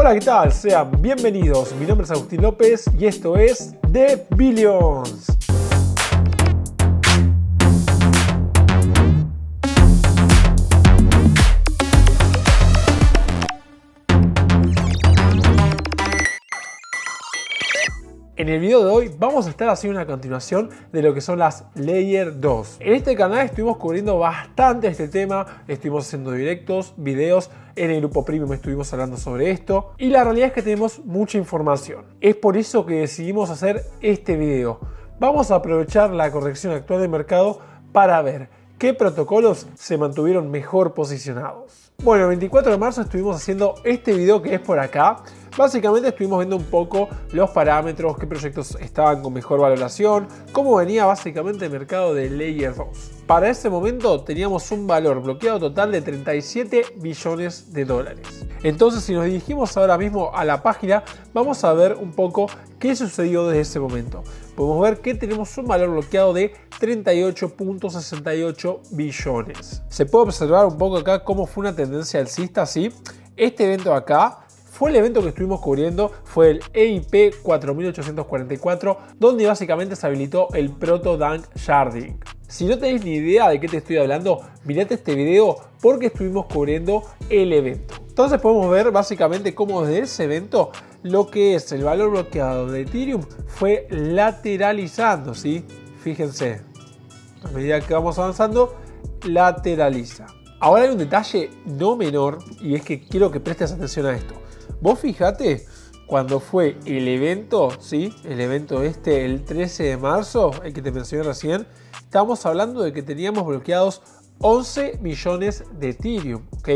Hola, ¿qué tal? Sean bienvenidos. Mi nombre es Agustín López y esto es The Billions. En el video de hoy vamos a estar haciendo una continuación de lo que son las Layer 2. En este canal estuvimos cubriendo bastante este tema, estuvimos haciendo directos, videos, en el grupo premium estuvimos hablando sobre esto y la realidad es que tenemos mucha información. Es por eso que decidimos hacer este video. Vamos a aprovechar la corrección actual del mercado para ver qué protocolos se mantuvieron mejor posicionados. Bueno, el 24 de marzo estuvimos haciendo este video que es por acá Básicamente estuvimos viendo un poco los parámetros, qué proyectos estaban con mejor valoración, cómo venía básicamente el mercado de Layer 2. Para ese momento teníamos un valor bloqueado total de 37 billones de dólares. Entonces si nos dirigimos ahora mismo a la página, vamos a ver un poco qué sucedió desde ese momento. Podemos ver que tenemos un valor bloqueado de 38.68 billones. Se puede observar un poco acá cómo fue una tendencia alcista, ¿sí? Este evento acá fue el evento que estuvimos cubriendo, fue el EIP 4844, donde básicamente se habilitó el Proto Dank Sharding. Si no tenéis ni idea de qué te estoy hablando, mirate este video porque estuvimos cubriendo el evento. Entonces podemos ver básicamente cómo desde ese evento lo que es el valor bloqueado de Ethereum fue lateralizando, ¿sí? Fíjense, a medida que vamos avanzando, lateraliza. Ahora hay un detalle no menor y es que quiero que prestes atención a esto. Vos fijate cuando fue el evento, ¿sí? El evento este, el 13 de marzo, el que te mencioné recién, estamos hablando de que teníamos bloqueados 11 millones de Ethereum, ¿ok?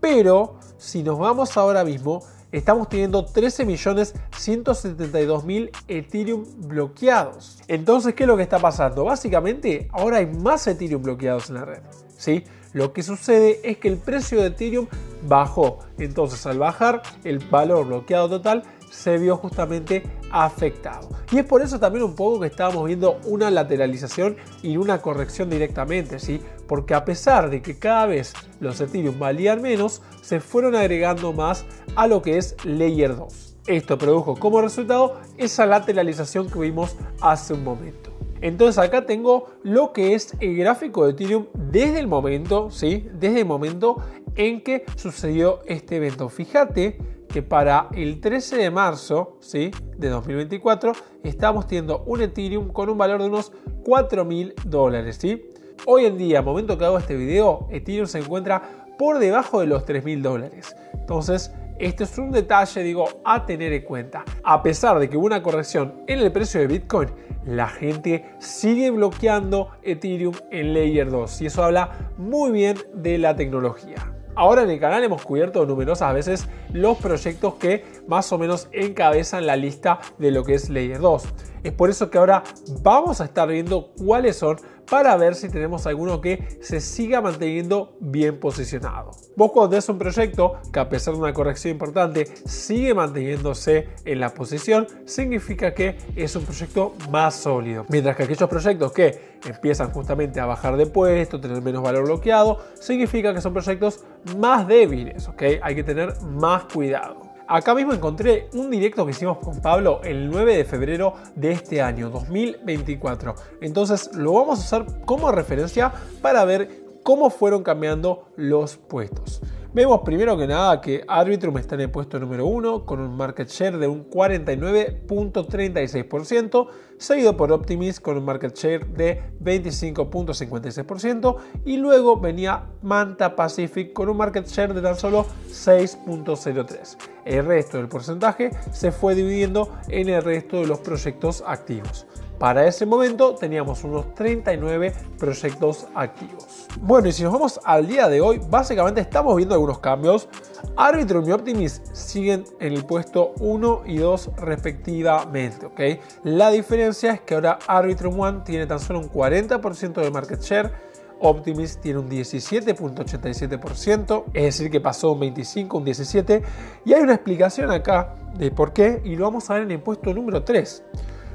Pero si nos vamos ahora mismo, estamos teniendo 13 millones 172 mil Ethereum bloqueados. Entonces, ¿qué es lo que está pasando? Básicamente, ahora hay más Ethereum bloqueados en la red, ¿sí? Lo que sucede es que el precio de Ethereum bajó. Entonces al bajar el valor bloqueado total se vio justamente afectado. Y es por eso también un poco que estábamos viendo una lateralización y una corrección directamente, ¿sí? Porque a pesar de que cada vez los Ethereum valían menos, se fueron agregando más a lo que es Layer 2. Esto produjo como resultado esa lateralización que vimos hace un momento. Entonces acá tengo lo que es el gráfico de Ethereum desde el momento, ¿sí? Desde el momento en que sucedió este evento. Fíjate que para el 13 de marzo ¿sí? de 2024 estamos teniendo un Ethereum con un valor de unos 4 mil dólares. ¿sí? Hoy en día, momento que hago este video, Ethereum se encuentra por debajo de los 3 mil dólares. Entonces, este es un detalle, digo, a tener en cuenta. A pesar de que hubo una corrección en el precio de Bitcoin, la gente sigue bloqueando Ethereum en Layer 2 y eso habla muy bien de la tecnología. Ahora en el canal hemos cubierto numerosas veces los proyectos que más o menos encabezan la lista de lo que es Layer 2. Es por eso que ahora vamos a estar viendo cuáles son para ver si tenemos alguno que se siga manteniendo bien posicionado. Vos cuando tenés un proyecto que a pesar de una corrección importante sigue manteniéndose en la posición, significa que es un proyecto más sólido. Mientras que aquellos proyectos que empiezan justamente a bajar de puesto, tener menos valor bloqueado, significa que son proyectos más débiles, ¿ok? Hay que tener más cuidado. Acá mismo encontré un directo que hicimos con Pablo el 9 de febrero de este año, 2024. Entonces lo vamos a usar como referencia para ver cómo fueron cambiando los puestos. Vemos primero que nada que Arbitrum está en el puesto número 1 con un market share de un 49.36%, seguido por Optimis con un market share de 25.56% y luego venía Manta Pacific con un market share de tan solo 6.03%. El resto del porcentaje se fue dividiendo en el resto de los proyectos activos. Para ese momento teníamos unos 39 proyectos activos. Bueno, y si nos vamos al día de hoy, básicamente estamos viendo algunos cambios. Arbitrum y Optimis siguen en el puesto 1 y 2 respectivamente. ¿ok? La diferencia es que ahora Arbitrum One tiene tan solo un 40% de market share. Optimis tiene un 17.87%, es decir, que pasó un 25, un 17. Y hay una explicación acá de por qué, y lo vamos a ver en el puesto número 3.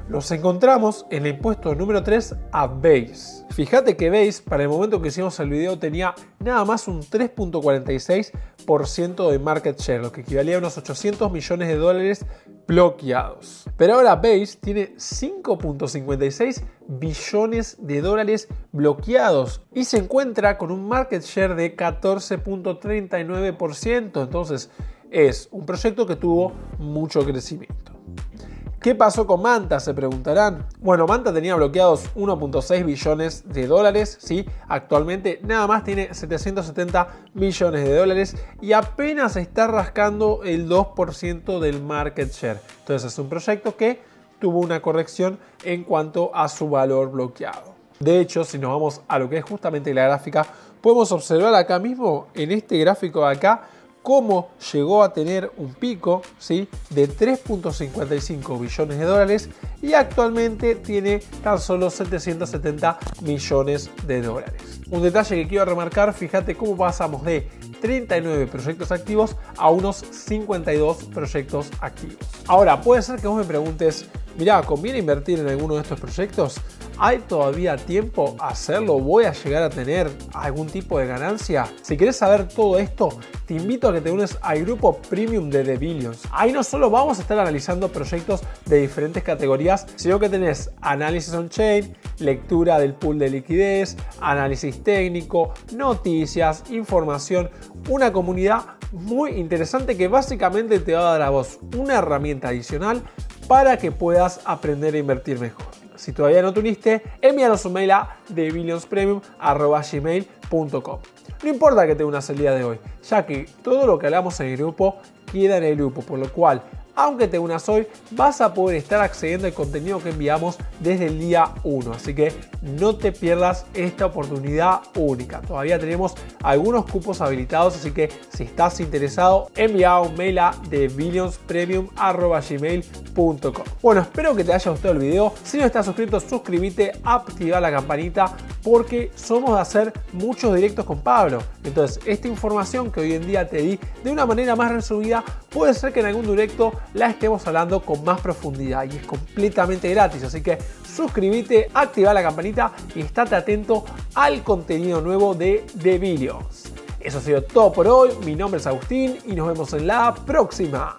Los encontramos en el puesto número 3 a Base. Fíjate que Base para el momento que hicimos el video tenía nada más un 3.46% de market share, lo que equivalía a unos 800 millones de dólares bloqueados. Pero ahora Base tiene 5.56 billones de dólares bloqueados y se encuentra con un market share de 14.39%. Entonces es un proyecto que tuvo mucho crecimiento. ¿Qué pasó con Manta? Se preguntarán. Bueno, Manta tenía bloqueados 1.6 billones de dólares, ¿sí? Actualmente nada más tiene 770 millones de dólares y apenas está rascando el 2% del market share. Entonces es un proyecto que tuvo una corrección en cuanto a su valor bloqueado. De hecho, si nos vamos a lo que es justamente la gráfica, podemos observar acá mismo en este gráfico de acá cómo llegó a tener un pico ¿sí? de 3.55 billones de dólares y actualmente tiene tan solo 770 millones de dólares. Un detalle que quiero remarcar, fíjate cómo pasamos de 39 proyectos activos a unos 52 proyectos activos. Ahora, puede ser que vos me preguntes, mira, ¿conviene invertir en alguno de estos proyectos? ¿Hay todavía tiempo a hacerlo? ¿Voy a llegar a tener algún tipo de ganancia? Si quieres saber todo esto, te invito a que te unes al grupo premium de The Billions. Ahí no solo vamos a estar analizando proyectos de diferentes categorías, sino que tenés análisis on-chain, lectura del pool de liquidez, análisis técnico, noticias, información, una comunidad muy interesante que básicamente te va a dar a vos una herramienta adicional para que puedas aprender a invertir mejor. Si todavía no te uniste, envíanos un mail a thebillonspremium.gmail.com No importa que te unas el día de hoy, ya que todo lo que hablamos en el grupo queda en el grupo, por lo cual aunque te unas hoy, vas a poder estar accediendo al contenido que enviamos desde el día 1. Así que no te pierdas esta oportunidad única. Todavía tenemos algunos cupos habilitados, así que si estás interesado, envía un mail a thebillonspremium.gmail.com Bueno, espero que te haya gustado el video. Si no estás suscrito, suscríbete, activa la campanita porque somos de hacer muchos directos con Pablo. Entonces, esta información que hoy en día te di de una manera más resumida, puede ser que en algún directo la estemos hablando con más profundidad y es completamente gratis. Así que suscríbete, activa la campanita y estate atento al contenido nuevo de The Videos. Eso ha sido todo por hoy. Mi nombre es Agustín y nos vemos en la próxima.